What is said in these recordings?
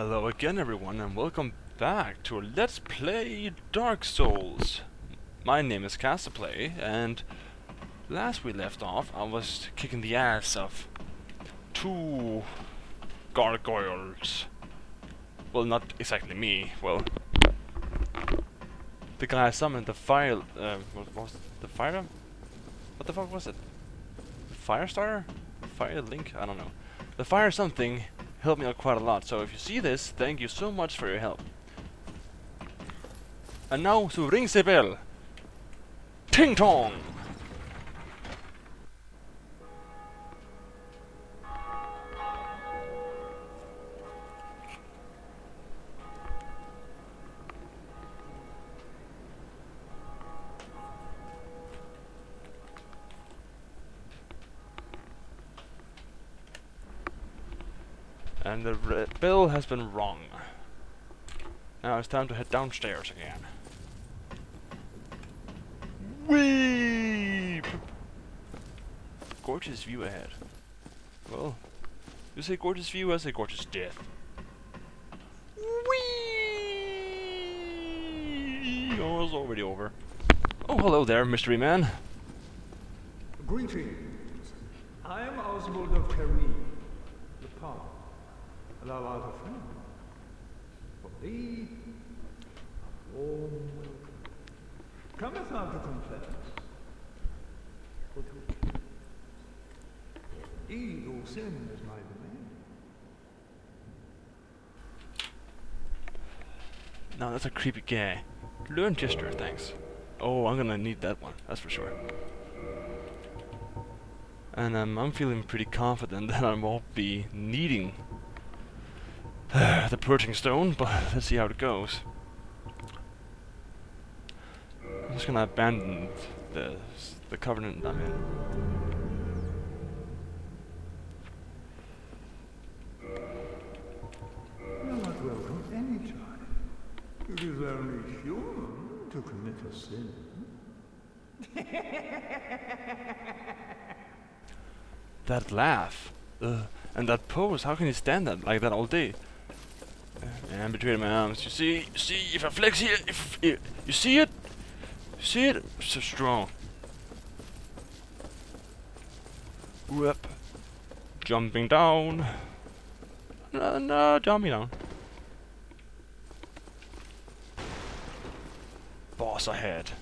Hello again everyone and welcome back to Let's Play Dark Souls. My name is Castaplay and last we left off I was kicking the ass of two gargoyles. Well not exactly me, well the guy summoned the fire uh, what was it? the fire? What the fuck was it? Fire starter? Fire link? I don't know. The fire something helped me out quite a lot. So if you see this, thank you so much for your help. And now to ring the bell. Ting tong! The bill has been rung. Now it's time to head downstairs again. Weep! Gorgeous view ahead. Well, you say gorgeous view, I say gorgeous death. Whee! Oh, it's already over. Oh, hello there, mystery man. Greetings. I am Oswald of Carim, the Palm. Thou art a friend. For thee, a warm welcome. Cometh not to confess, but to. He sin is my domain. Now that's a creepy guy. Learn gesture, thanks. Oh, I'm gonna need that one, that's for sure. And um, I'm feeling pretty confident that I won't be needing the purging stone, but let's see how it goes. I'm just gonna abandon the the covenant I'm in. Thou art welcome any time. It is only human to commit a sin. That laugh, Ugh. and that pose. How can you stand that like that all day? And between my arms, you see, you see, if I flex here, if, if you see it, you see it, so strong. Whoop, jumping down. No, no, jumping down. Boss ahead.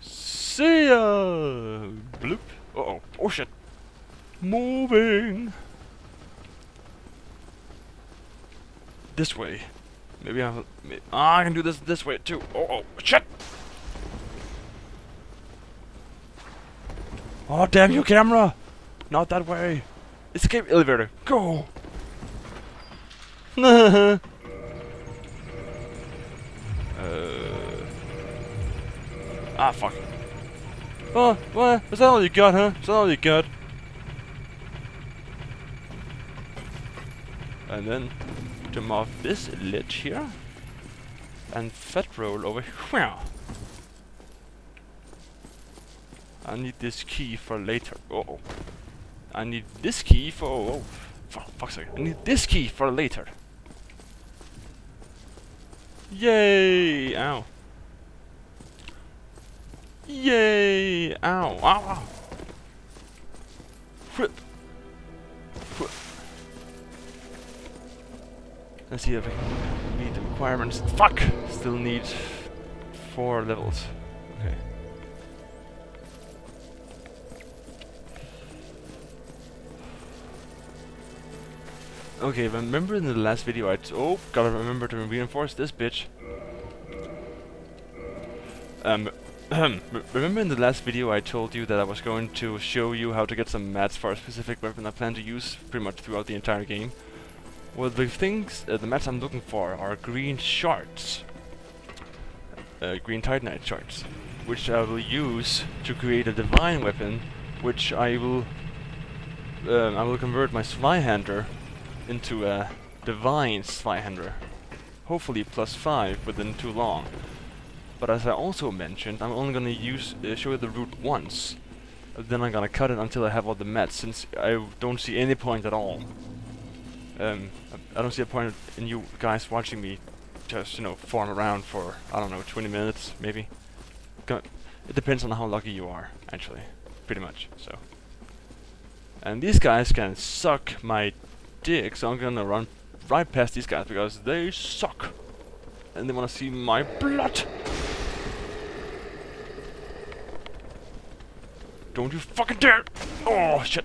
See ya! Bloop. Uh oh. Oh shit. Moving. This way. Maybe I. May ah, I can do this this way too. Oh, oh, shit! Oh, damn you, camera! Not that way. Escape elevator. Go. uh. Ah, fuck. Oh, what? Is that all you got, huh? Is that all you got? And then jump off this ledge here. And fat roll over here. I need this key for later. Oh. I need this key for. Oh, oh. For fuck's sake. I need this key for later. Yay! Ow. Yay! Ow, ow, ow! See if I can meet the requirements. Fuck! Still need four levels. Okay. Okay, remember in the last video I oh, gotta remember to reinforce this bitch. Um, remember in the last video I told you that I was going to show you how to get some mats for a specific weapon I plan to use pretty much throughout the entire game? Well, the things, uh, the mats I'm looking for are green shards. Uh, green titanite shards. Which I will use to create a divine weapon, which I will... Um, I will convert my Zweihander into a divine Zweihander. Hopefully plus 5 within too long. But as I also mentioned, I'm only gonna use uh, show the route once. Then I'm gonna cut it until I have all the mats, since I don't see any point at all Um, I- don't see a point in you guys watching me just, you know, farm around for, I don't know, 20 minutes, maybe. It depends on how lucky you are, actually. Pretty much, so. And these guys can suck my dick, so I'm gonna run right past these guys because they suck. And they wanna see my blood. Don't you fucking dare! Oh shit!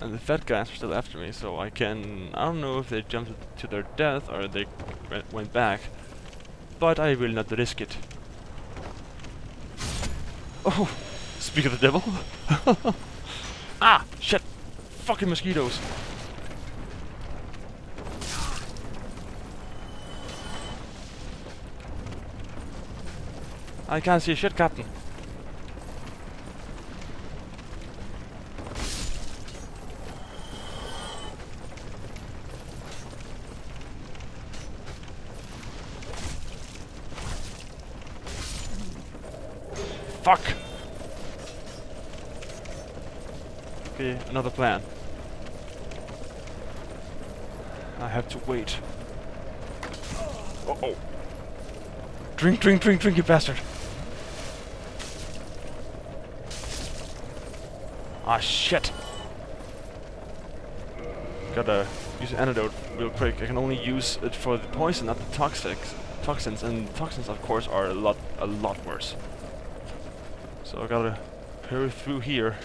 And the fat guys are still after me, so I can... I don't know if they jumped to their death or they went back. But I will not risk it. Oh! Speak of the devil! ah! Shit! Fucking mosquitoes! I can't see shit, Captain. Fuck! Okay, another plan. I have to wait. Uh oh. Drink, drink, drink, drink, you bastard! Ah, shit! Gotta use an antidote real quick. I can only use it for the poison, not the toxics, toxins, and toxins, of course, are a lot, a lot worse. So I gotta hurry through here.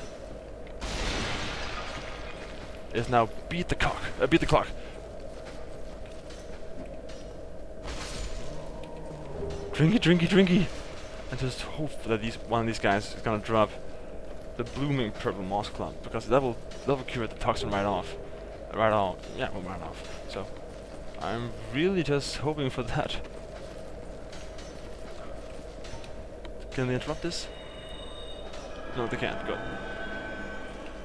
Is now beat the cock, uh, beat the clock. Drinky, drinky, drinky, and just hope that these one of these guys is gonna drop the blooming purple moss clump because that will that will cure the toxin right off, right off. Yeah, well, right off. So I'm really just hoping for that. Can they interrupt this? No, they can't. Good.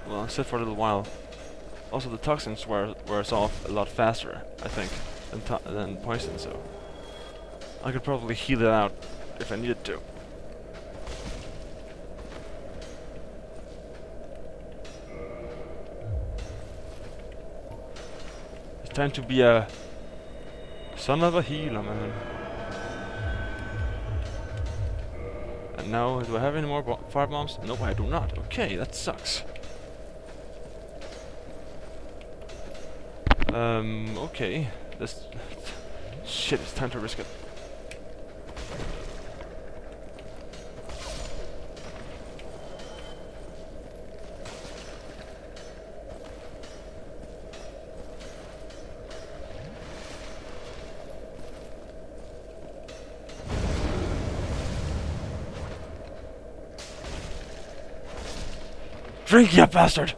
Well, sit for a little while. Also, the toxins wear wears off a lot faster, I think, than than poison. So I could probably heal it out if I needed to. It's time to be a son of a healer, man. Now, do I have any more fire bombs? Nope, I do not. Okay, that sucks. Um, okay. This... Shit, it's time to risk it. Drink, you bastard!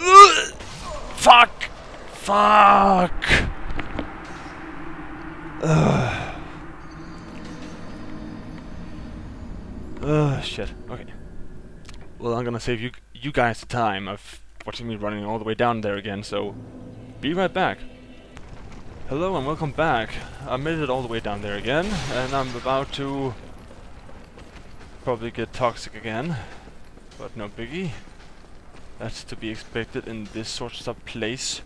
Ugh! Fuck! Fuck! Ugh. Ugh, shit. Okay. Well, I'm gonna save you you guys the time of watching me running all the way down there again, so be right back. Hello and welcome back. I made it all the way down there again, and I'm about to probably get toxic again, but no biggie. That's to be expected in this sort of place.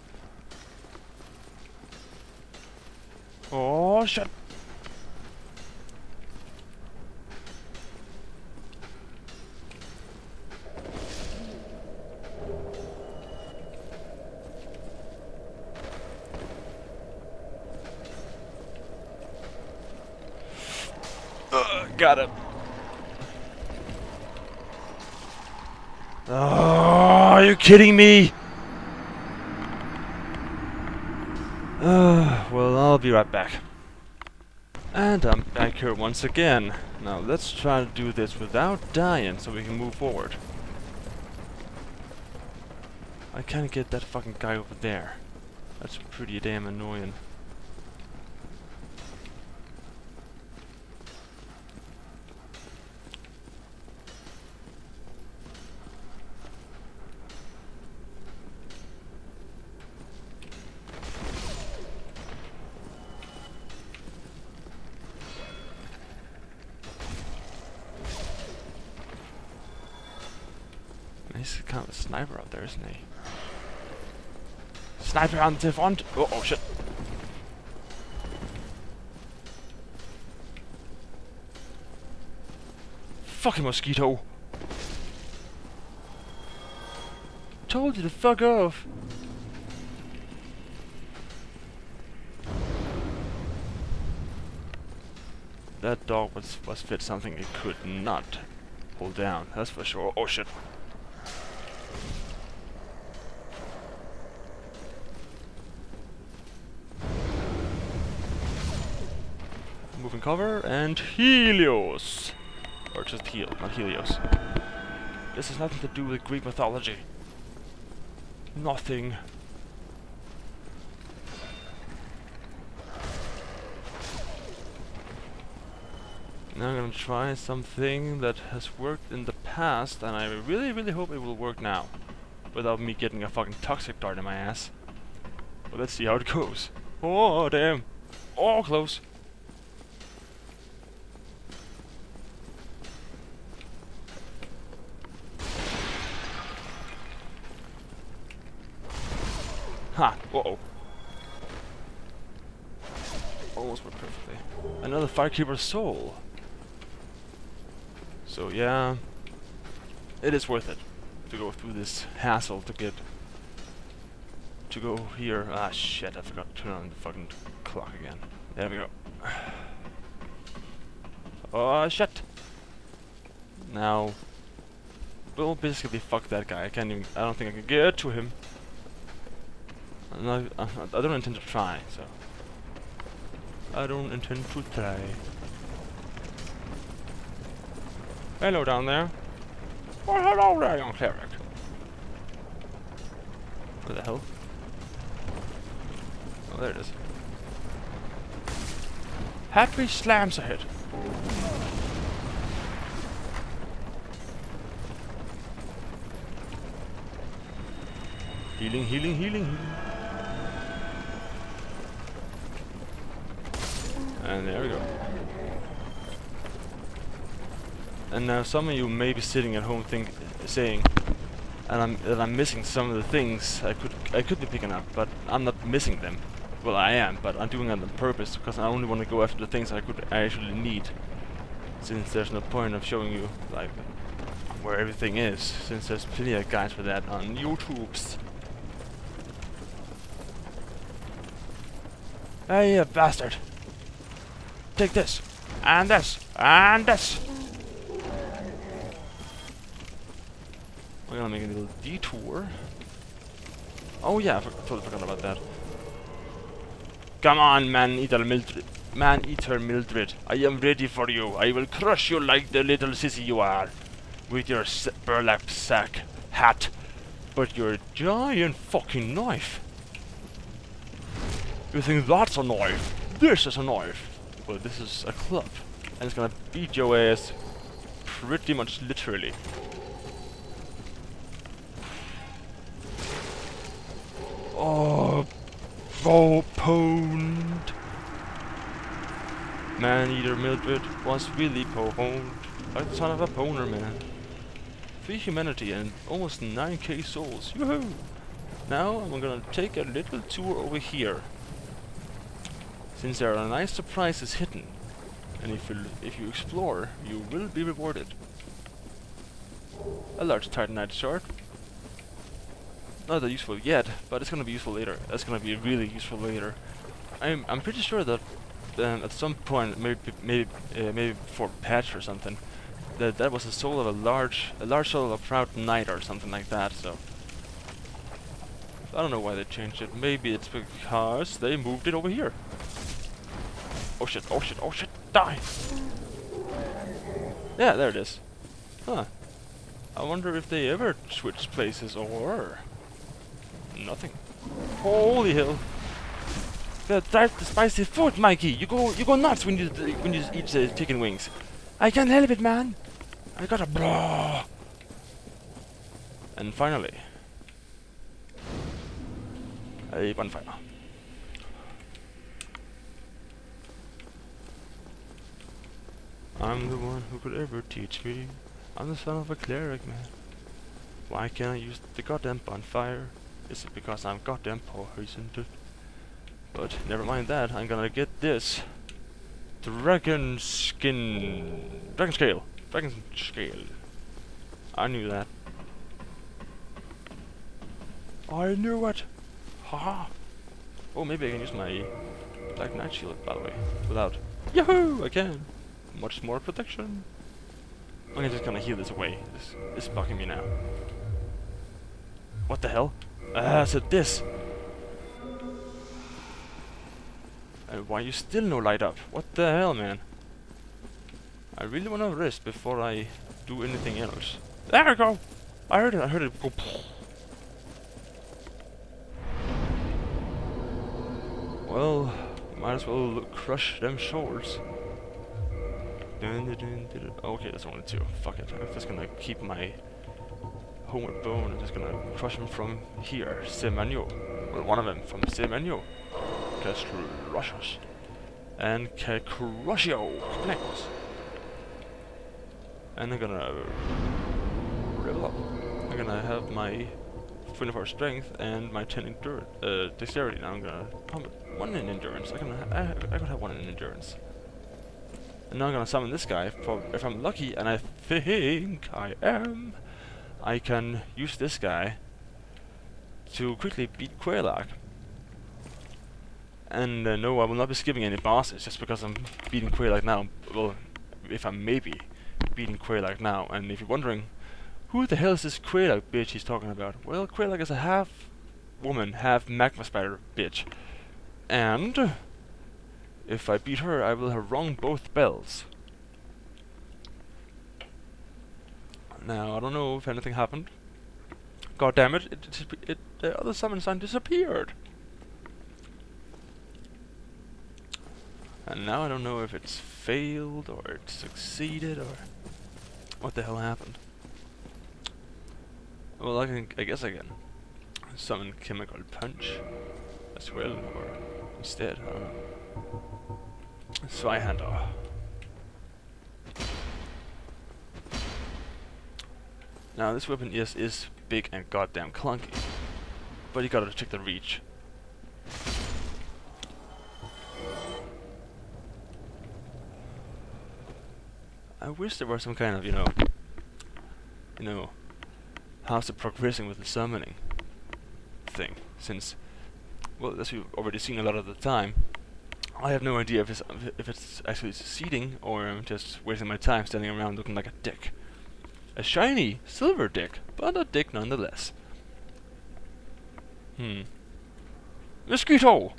Oh shit! Got him. Oh, are you kidding me? Uh, well, I'll be right back. And I'm back here once again. Now let's try to do this without dying so we can move forward. I can't get that fucking guy over there. That's pretty damn annoying. Sniper on the front! Oh, oh shit! Fucking mosquito! Told you to fuck off! That dog was was fit something it could not hold down, that's for sure. Oh shit. Moving cover and Helios! Or just Heal, not Helios. This has nothing to do with Greek mythology. Nothing. Now I'm gonna try something that has worked in the past, and I really, really hope it will work now. Without me getting a fucking toxic dart in my ass. But let's see how it goes. Oh, damn. Oh, close. Another Firekeeper soul. So yeah, it is worth it to go through this hassle to get to go here. Ah shit! I forgot to turn on the fucking clock again. There we go. Oh shit! Now, we'll basically fuck that guy. I can't even. I don't think I can get to him. I, I, I don't intend to try, so. I don't intend to try. Hello down there. Well, hello there, young cleric. What the hell? Oh, there it is. Happy slams ahead. Healing, healing, healing, healing. And there we go. And now some of you may be sitting at home think, saying, and I'm that I'm missing some of the things I could I could be picking up, but I'm not missing them. Well, I am, but I'm doing it on purpose because I only want to go after the things I could I actually need. Since there's no point of showing you like where everything is, since there's plenty of guides for that on YouTube's. Hey, you bastard! Take this, and this, and this! We're gonna make a little detour. Oh yeah, I for totally forgot about that. Come on, man-eater Mildred. Man-eater Mildred, I am ready for you. I will crush you like the little sissy you are. With your burlap sack hat. But your giant fucking knife. You think that's a knife? This is a knife. Well, this is a club. And it's gonna beat your ass pretty much literally. Oh, oh, pwned. Man-eater Mildred was really pwned. Like the son of a poner man. Free humanity and almost 9k souls. Yoo-hoo! Now I'm gonna take a little tour over here. Since there are nice surprises hidden. And if you, if you explore, you will be rewarded. A large titanite shard, not that useful yet, but it's gonna be useful later. That's gonna be really useful later. I'm I'm pretty sure that um, at some point, maybe maybe uh, maybe for patch or something, that that was the soul of a large a large soul of a proud knight or something like that. So I don't know why they changed it. Maybe it's because they moved it over here. Oh shit, oh shit, oh shit, die! Yeah, there it is. Huh. I wonder if they ever switch places or... Nothing. Holy hell. That's the spicy food, Mikey! You go you go nuts when you when you eat the chicken wings. I can't help it, man! I gotta blah! And finally... A bonfire. I'm the one who could ever teach me. I'm the son of a cleric, man. Why can't I use the goddamn bonfire? Is it because I'm goddamn poisoned? But never mind that, I'm gonna get this. Dragon skin... Dragon scale. Dragon scale. I knew that. I knew it! Haha! Oh, maybe I can use my Black Knight shield, by the way. Without... Yahoo! I can! Much more protection. I'm just gonna heal this away. This, is bugging me now. What the hell? Ah, so this! And why you still no light up? What the hell, man? I really wanna rest before I do anything else. There we go! I heard it, I heard it go Well, might as well crush them shoulders. Dun, okay, that's only two. Fuck it. I'm just gonna keep my homeward bone. I'm just gonna crush him from here. Semenyo. Well, one of them from Semenyo. Castrushos. And Crushio. Connects. And I'm gonna level up. I'm gonna have my 24 strength and my 10 endurance, uh, dexterity. Now I'm gonna pump it. One in endurance. I can, I, I could have one in endurance. And now I'm gonna summon this guy. If I'm lucky, and I think I am, I can use this guy to quickly beat Quelaag. And uh, no, I will not be skipping any bosses just because I'm beating Quelaag now. Well, if I'm maybe beating Quelaag now. And if you're wondering, who the hell is this Quelaag bitch he's talking about? Well, Quelaag is a half woman, half magma spider bitch. And if I beat her, I will have rung both bells. Now, I don't know if anything happened. God damn it, it, it, the other summon sign disappeared. And now I don't know if it's failed or it succeeded or what the hell happened. Well, I can, I guess I can summon Chemical Punch as well, or instead, I don't know. Zweihander. Now this weapon is is big and goddamn clunky, but you gotta check the reach. I wish there was some kind of, you know, you know, how's it progressing with the summoning thing, since, well, as we've already seen a lot of the time, I have no idea if it's if it's actually succeeding or I'm just wasting my time standing around looking like a dick. A shiny silver dick, but a dick nonetheless. Hmm. Mosquito!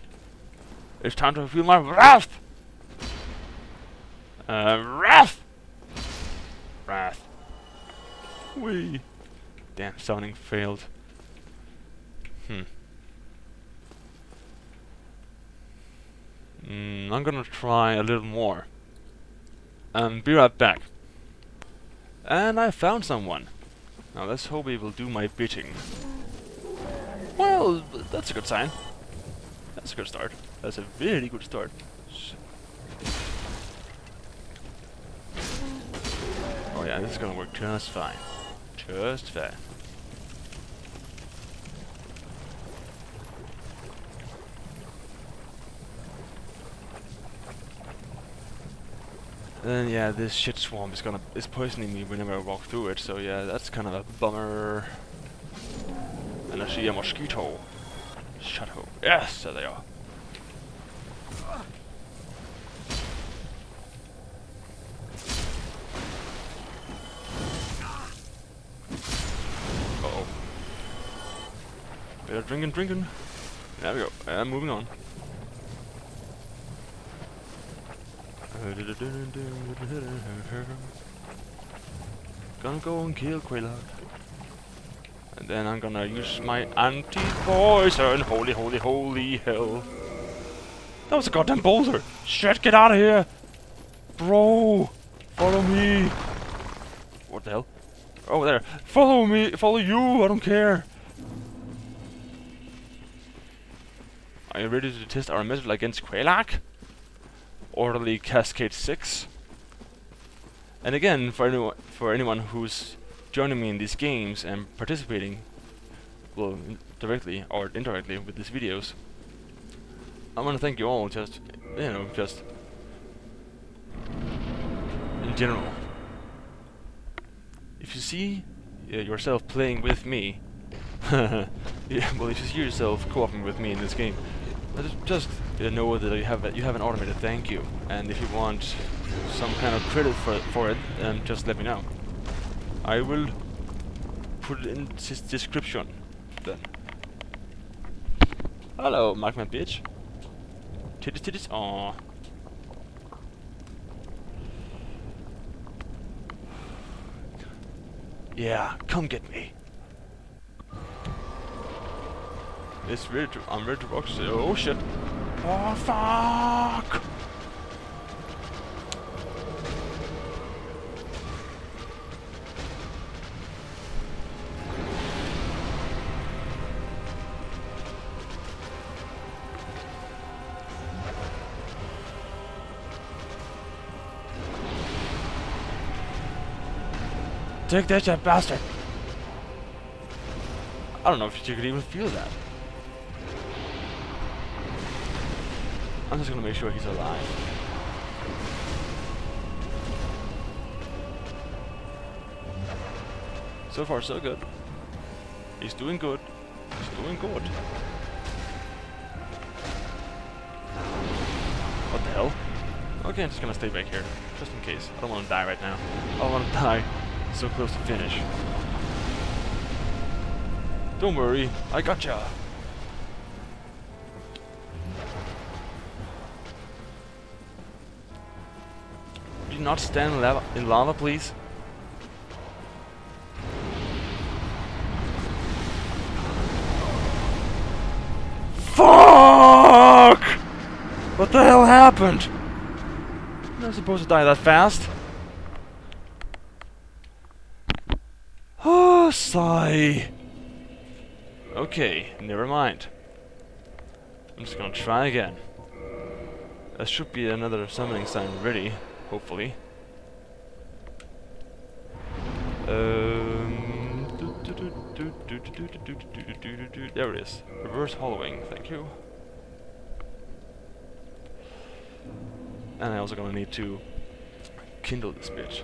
It's time to feel my wrath! Uh, wrath! Wrath. Wee. Damn, sounding failed. Hmm. Mm, I'm gonna try a little more. And be right back. And I found someone. Now let's hope he will do my bidding. Well, that's a good sign. That's a good start. That's a very good start. Oh yeah, this is gonna work just fine. Just fine. Then yeah, this shit swamp is gonna is poisoning me whenever I walk through it. So yeah, that's kind of a bummer. And I see a mosquito. Shut up. Yes, there they are. Uh oh. Better drinking, drinking. There we go. I'm moving on. Gonna go and kill Quelaag. And then I'm gonna use my anti-poison. Holy, holy, holy hell. That was a goddamn boulder. Shit, get out of here. Bro, follow me. What the hell? Oh, there. Follow me. Follow you. I don't care. Are you ready to test our method against Quelaag? Orderly Cascade 6. And again, for anyone, for anyone who's joining me in these games and participating, well, directly or indirectly with these videos, I want to thank you all. Just you know, just in general. If you see uh, yourself playing with me, yeah, well, if you see yourself co-oping with me in this game, just, uh, know that you have a, you have an automated thank you, and if you want some kind of credit for for it, um, just let me know. I will put it in this description. Then. Hello, Mark my bitch. Titties, titties. Aww. Yeah, come get me. It's ready to, I'm ready to rock. Oh shit. Oh fuck! Take that, you bastard! I don't know if you could even feel that. I'm just gonna make sure he's alive. So far, so good. He's doing good. He's doing good. What the hell? Okay, I'm just gonna stay back here, just in case. I don't want to die right now. I don't want to die so close to finish. Don't worry, I gotcha. You not stand in lava, in lava, please? Fuck! What the hell happened? I'm not supposed to die that fast. Oh, sigh. Okay, never mind. I'm just gonna try again. There should be another summoning sign ready, hopefully. Um, there it is. Reverse hollowing, thank you. And I also gonna need to kindle this bitch.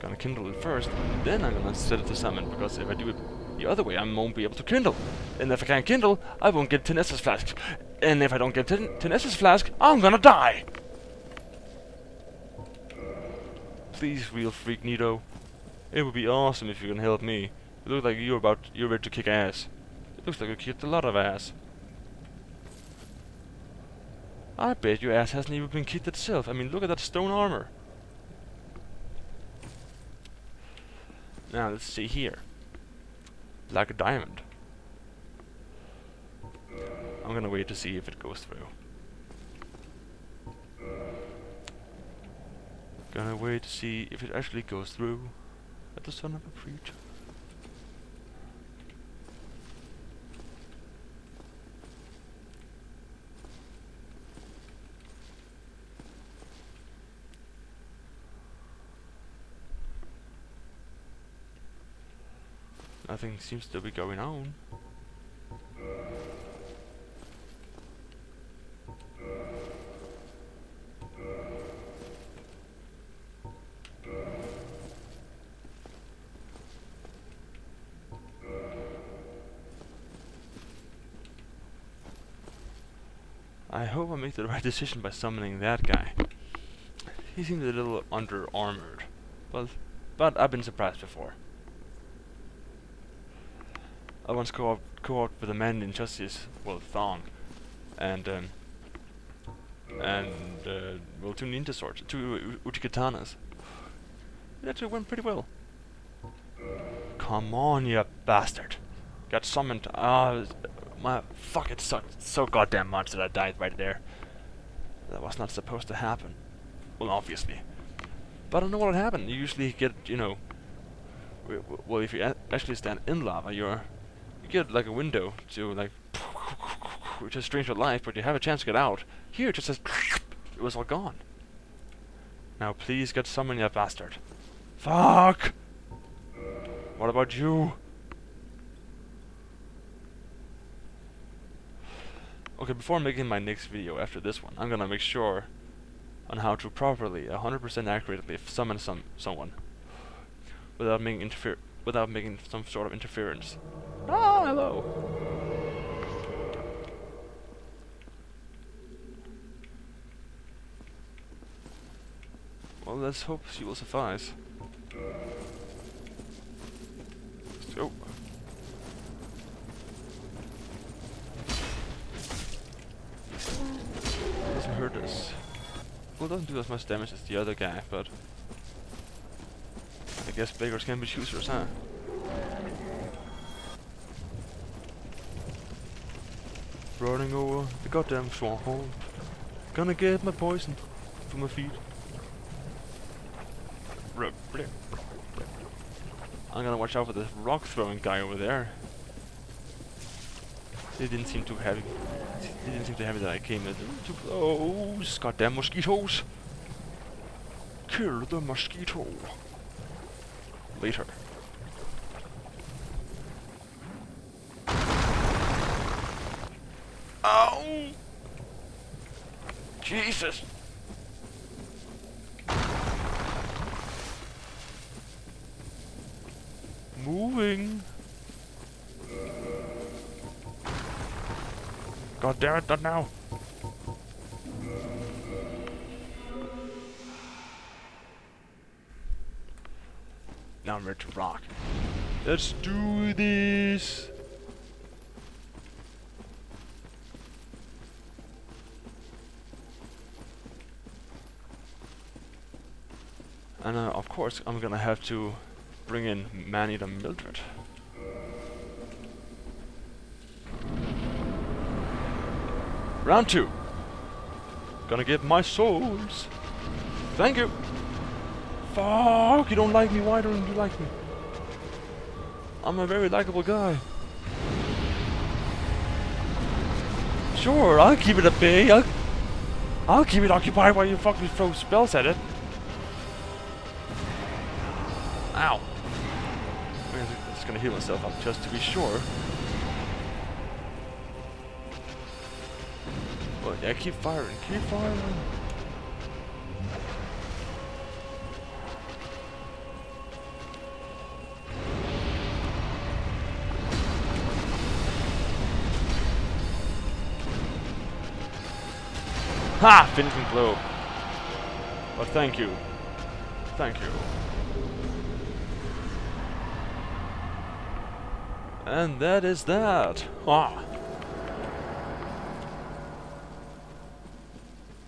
Gonna kindle it first, then I'm gonna set it to summon, because if I do it the other way, I won't be able to kindle. And if I can't kindle, I won't get 10 Flask. And if I don't get 10, 10 Flask, I'm gonna die! Please, real freak Nito. It would be awesome if you can help me. You look like you're about you're ready to kick ass. It looks like you kicked a lot of ass. I bet your ass hasn't even been kicked itself. I mean, look at that stone armor. Now let's see here. Like a diamond. I'm gonna wait to see if it goes through. Gonna wait to see if it actually goes through. At the son of a preacher. Nothing seems to be going on. I hope I make the right decision by summoning that guy. He seems a little under armored, but but I've been surprised before. I once go out with a man in justice, well, thong, and um, and uh, well, two ninja swords, two uchikatanas. It actually went pretty well. Come on, you bastard! Got summoned. Ah, my fuck! It sucked so goddamn much that I died right there. That was not supposed to happen. Well, obviously. But I don't know what would happen. You usually get, you know, well, if you actually stand in lava, you're you get like a window to like, which is strange with life, but you have a chance to get out. Here, it just says, it was all gone. Now, please get someone, you bastard. Fuck! What about you? Okay, before making my next video after this one, I'm gonna make sure on how to properly, 100% accurately summon some someone without making interfere without making some sort of interference. Ah, hello. Well, let's hope she will suffice. So. Doesn't hurt us. Well, doesn't do as much damage as the other guy, but I guess beggars can be choosers, huh? Running over the goddamn swamp. Hole. Gonna get my poison from my feet. I'm gonna watch out for this rock throwing guy over there. They didn't seem too heavy. They didn't seem too heavy that I came in too close. Goddamn mosquitoes! Kill the mosquito. Later. Ow! Jesus! Moving. God damn it, not now. Now I'm ready to rock. Let's do this! And uh, of I'm gonna have to bring in Man-Eater Mildred. Round two. Gonna get my souls. Thank you. Fuck, you don't like me. Why don't you like me? I'm a very likable guy. Sure, I'll keep it at bay. I'll, I'll keep it occupied while you fucking throw spells at it. Ow. I'm gonna heal myself up just to be sure. But yeah, keep firing, keep firing. Ha! Finishing blow. But thank you. Thank you. And that is that. Ah.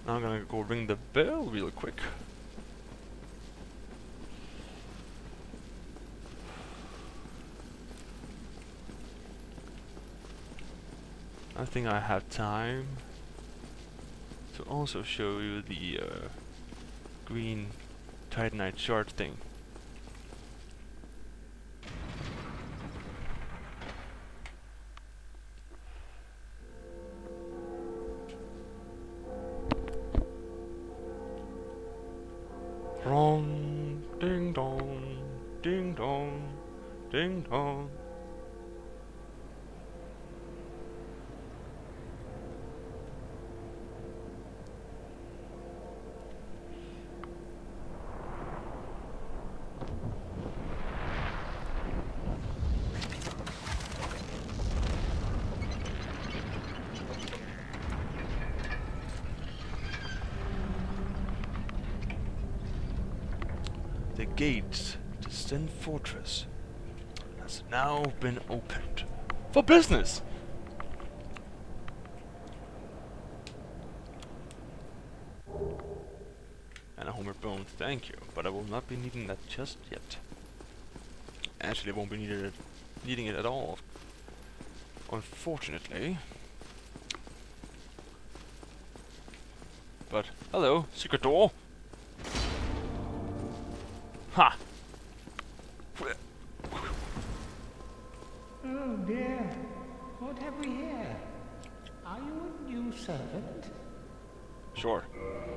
Now I'm gonna go ring the bell real quick. I think I have time to also show you the uh, green Titanite shard thing. Fortress has now been opened. For business! And a Homeward Bone, thank you, but I will not be needing that just yet. Actually, I won't be needed it, needing it at all. Unfortunately. But, hello, secret door! Ha! Oh dear, what have we here? Are you a new servant? Sure.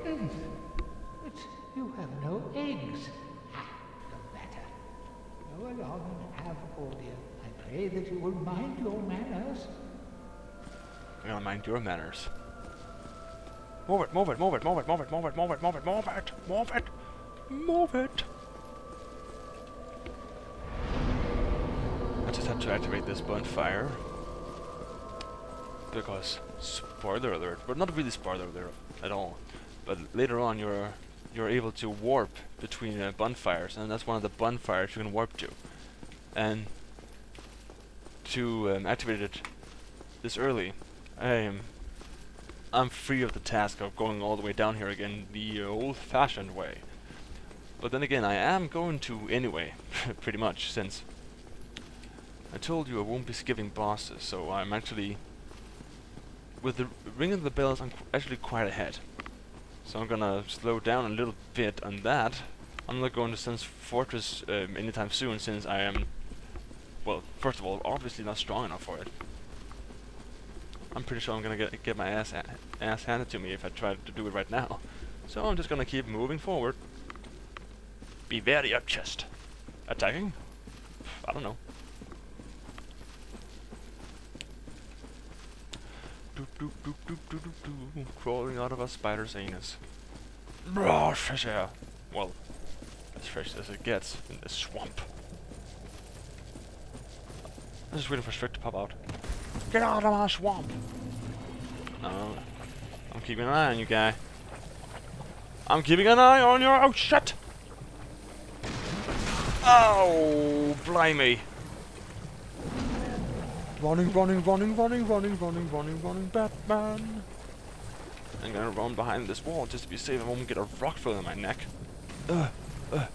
Yes, but you have no eggs. Ah, no matter. Go along and have order. I pray that you will mind your manners. I gotta mind your manners. Move it, move it, move it, move it, move it, move it, move it, move it, move it, move it, move it. I just had to activate this bonfire. Because, spoiler alert, but not really spoiler alert at all. But later on you're you're able to warp between uh, bonfires, and that's one of the bonfires you can warp to. And to um, activate it this early, I am I'm free of the task of going all the way down here again the old-fashioned way. But then again, I am going to anyway, pretty much, since I told you I won't be skipping bosses, so I'm actually... With the ring of the bells, I'm actually quite ahead. So I'm gonna slow down a little bit on that. I'm not going to Sen's Fortress um, anytime soon, since I am... Well, first of all, obviously not strong enough for it. I'm pretty sure I'm gonna get get my ass ass handed to me if I try to do it right now. So I'm just gonna keep moving forward. Be very up chest. Attacking? I don't know. Crawling out of a spider's anus. Blah, fresh air. Well, as fresh as it gets in this swamp. I'm just waiting for Shrek to pop out. Get out of my swamp! Oh, I'm keeping an eye on you, guy. I'm keeping an eye on your- oh shit! Oh, blimey! Running, running, running, running, running, running, running, running, Batman! I'm gonna run behind this wall just to be safe. I won't get a rock thrown in my neck. Ugh, ugh.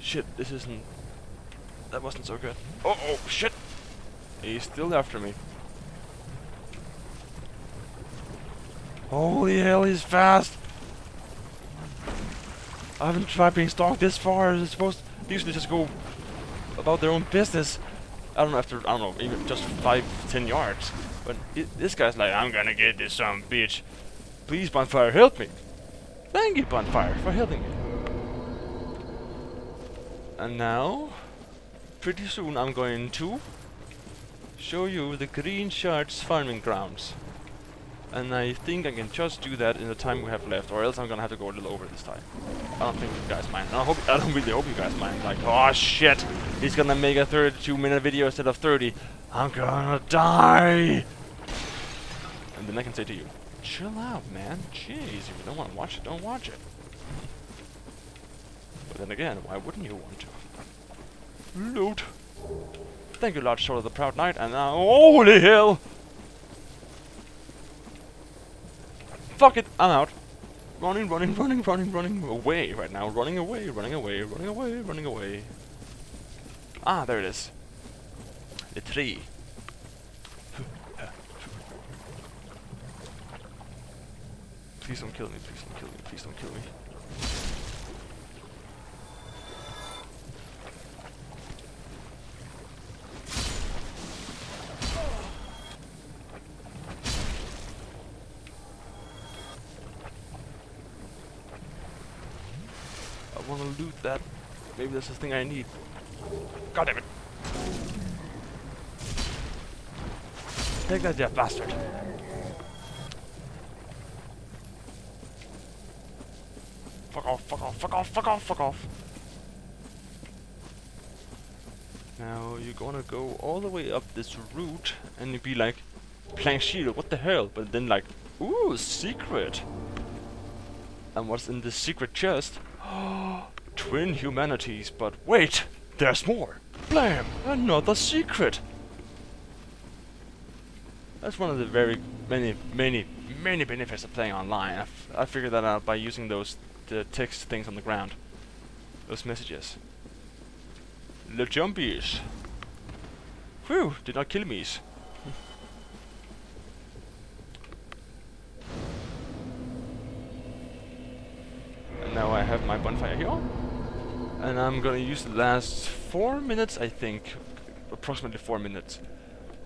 Shit, this isn't... That wasn't so good. Oh, oh, shit! He's still after me. Holy hell, he's fast! I haven't tried being stalked this far. It's supposed to usually just go about their own business. I don't know after I don't know even just five ten yards. But it, this guy's like, I'm gonna get this some bitch. Please, bonfire, help me. Thank you, bonfire, for helping me. And now, pretty soon, I'm going to show you the Green Shards farming grounds. And I think I can just do that in the time we have left, or else I'm gonna have to go a little over this time. I don't think you guys mind. I hope I don't really hope you guys mind. Like, oh shit, he's gonna make a 32 minute video instead of 30. I'm gonna die. And then I can say to you, chill out, man. Jeez, if you don't want to watch it, don't watch it. But then again, why wouldn't you want to? Loot. Thank you, Lord Sword of the Proud Knight, and now, holy hell! Fuck it, I'm out. Running, running, running, running, running away right now. Running away, running away, running away, running away. Ah, there it is. The tree. please don't kill me, please don't kill me, please don't kill me. I want to loot that. Maybe that's the thing I need. God damn it. Take that, you bastard. Fuck off, fuck off, fuck off, fuck off, fuck off. Now you're gonna go all the way up this route and you'd be like, Plank shield, what the hell? But then like, ooh, secret. And what's in this secret chest? Twin humanities, but wait, there's more. Blam, another secret. That's one of the very many, many, many benefits of playing online. I, figured that out by using those the text things on the ground. Those messages. The jumpies. Whew, did not kill me. and now I have my bonfire here. And I'm gonna use the last four minutes, I think. Approximately four minutes.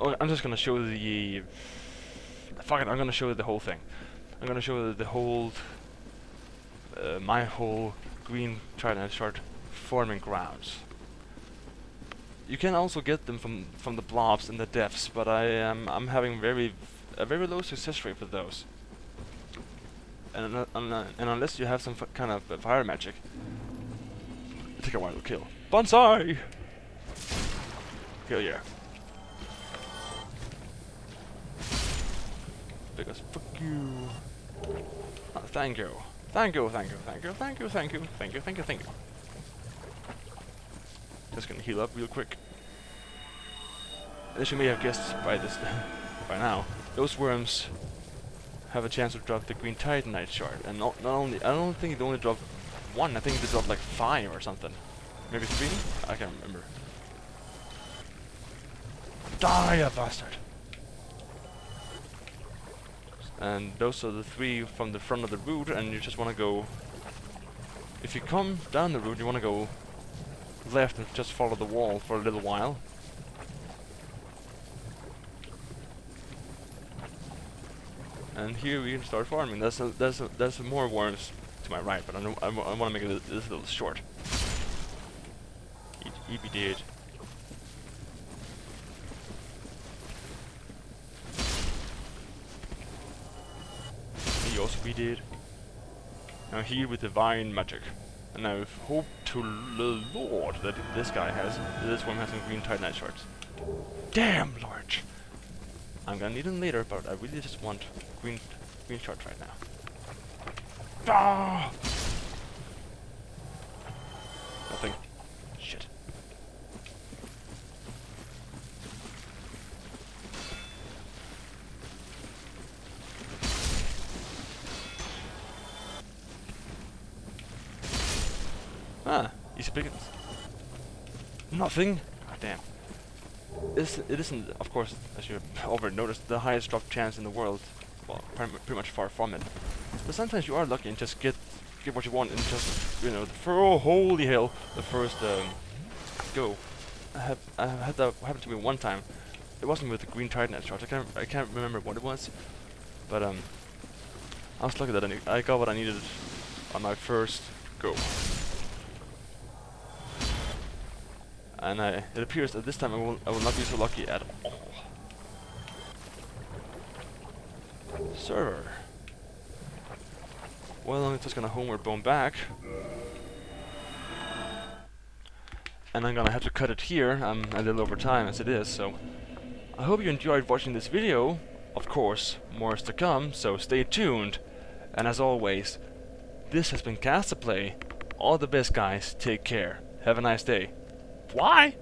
Oh, I'm just gonna show the... Fuck it, I'm gonna show the whole thing. I'm gonna show the whole... Uh, my whole green titanite shard forming grounds. You can also get them from from the blobs in the depths, but I am I'm having very a very low success rate with those. And uh, uh, and unless you have some kind of uh, fire magic, it take a while to kill. Bonsai. Hell yeah. Because fuck you. Oh, thank you. Thank you, thank you, thank you, thank you, thank you, thank you, thank you, thank you. Just gonna heal up real quick. As you may have guessed by this by now, those worms have a chance to drop the green titanite shard. And not, not only I don't think they only drop one, I think they drop like five or something. Maybe three? I can't remember. Die, you bastard! And those are the three from the front of the route, and you just want to go... If you come down the route, you want to go left and just follow the wall for a little while. And here we can start farming. There's a, there's a, there's more worms to my right, but I, I, I want to make this a little short. E be dead. He also be dead. Now here with divine magic. And I hope to the Lord that this guy has, this one has some green titanite shards. Damn, Lord! I'm gonna need them later, but I really just want green, green shards right now. Ah! Nothing. Shit. Ah, easy pickings. Nothing. God damn. This it isn't, of course, as you have already noticed, the highest drop chance in the world. Well, pretty much far from it. But sometimes you are lucky and just get get what you want and just you know, for oh holy hell, the first um, go. I have I have had that happen to me one time. It wasn't with the green titanite shard. I can't I can't remember what it was, but um, I was lucky that I, I got what I needed on my first go. And I, it appears that this time I will, I will not be so lucky at all. Server. Well, I'm just gonna homeward bone back. And I'm gonna have to cut it here. I'm a little over time as it is, so... I hope you enjoyed watching this video. Of course, more is to come, so stay tuned. And as always, this has been Castaplay. All the best guys, take care. Have a nice day. Why?